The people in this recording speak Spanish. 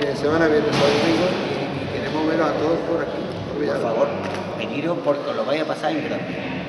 fin de semana, viernes, sábado y domingo, y, queremos veros a todos por aquí. Por favor, veniros porque lo vaya a pasar en.